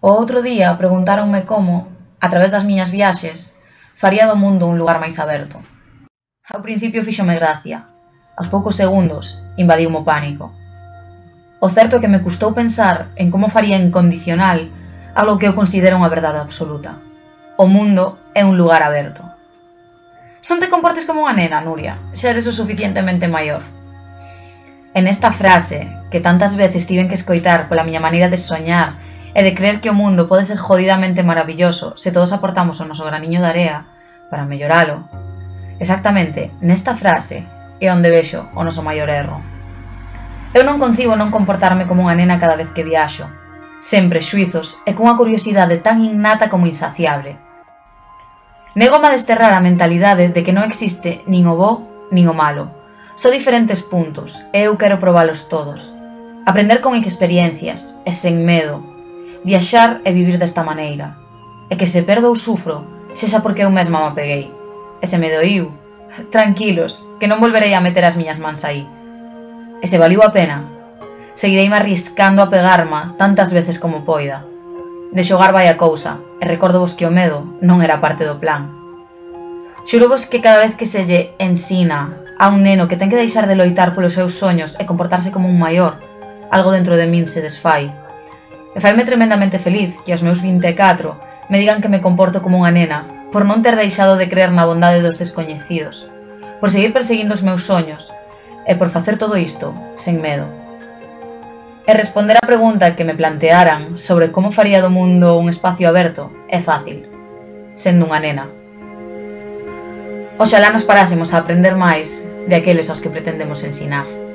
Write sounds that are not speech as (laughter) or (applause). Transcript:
O outro día preguntáronme como, a través das miñas viaxes, faría do mundo un lugar máis aberto. Ao principio fíxome gracia. Aos poucos segundos invadiu o pánico. O certo é que me custou pensar en como faría incondicional algo que eu considero unha verdade absoluta. O mundo é un lugar aberto. Non te comportes como unha nena, Nuria, xa eres o suficientemente maior. En esta frase, que tantas veces tiven que escoitar pola miña maneira de soñar e de creer que o mundo pode ser jodidamente maravilloso se todos aportamos o noso graniño de area para melloralo. Exactamente, nesta frase é onde vexo o noso maior erro. Eu non concibo non comportarme como unha nena cada vez que viaxo, sempre xuizos e cunha curiosidade tan innata como insaciable. Negoma a desterrar a mentalidade de que non existe nin o bo nin o malo. Só diferentes puntos e eu quero probalos todos. Aprender con experiencias e sen medo, viaxar e vivir desta maneira. E que se perdo ou sufro, sexa porque eu mesma me peguei. E se me doiu, (laughs) tranquilos, que non volverei a meter as miñas mans aí. E se valiu a pena, seguireime arriscando a pegarma tantas veces como poida. De xogar vai a cousa, e recordo vos que o medo non era parte do plan. Xuro vos que cada vez que se lle ensina a un neno que ten que deixar de loitar polos seus soños e comportarse como un maior, algo dentro de min se desfai e faime tremendamente feliz que aos meus 24 me digan que me comporto como unha nena por non ter deixado de creer na bondade dos descoñecidos, por seguir perseguindo os meus soños e por facer todo isto sen medo. E responder á pregunta que me plantearan sobre como faría do mundo un espacio aberto é fácil, sendo unha nena. Oxalá nos parásemos a aprender máis de aqueles aos que pretendemos ensinar.